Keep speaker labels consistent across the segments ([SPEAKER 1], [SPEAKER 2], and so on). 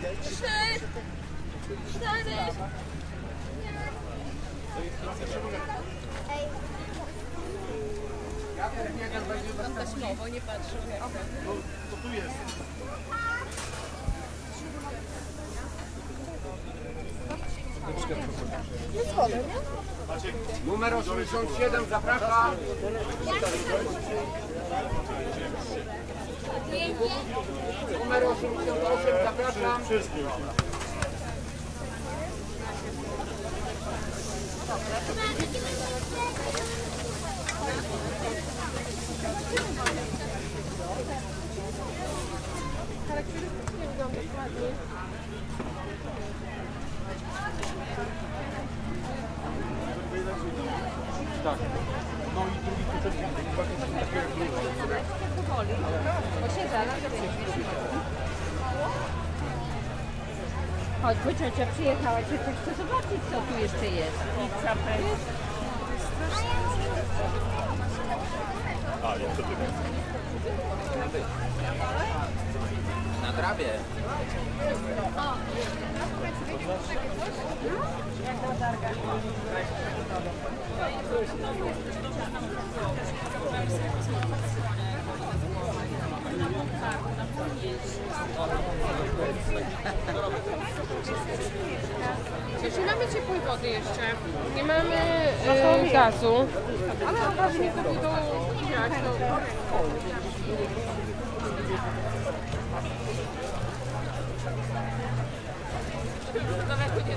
[SPEAKER 1] Trzy, cztery. Tam taśmowo, nie patrzę. to tu jest. Nie dzwonię, nie? Numer 87, zapraszam. Numer 88, zapraszam. Wszystkim. Dobra. Chodźmy, ciocia przyjechałaś, ja chcę zobaczyć, co tu jeszcze jest. Pizza też. A, jeszcze ty Na trawie. jeszcze. Nie mamy y, gazu. Ale obraznie to będą grać. Daleko nie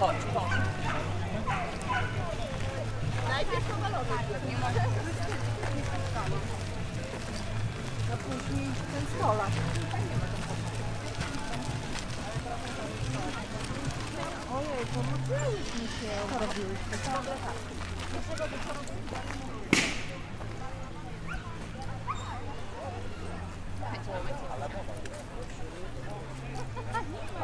[SPEAKER 1] 好，好。来，接收吧，老大。你们。那必须真少了。哦耶，怎么这样子？哈哈。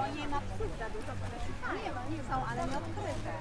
[SPEAKER 1] Nie ma, nie są, ale nie odkryte.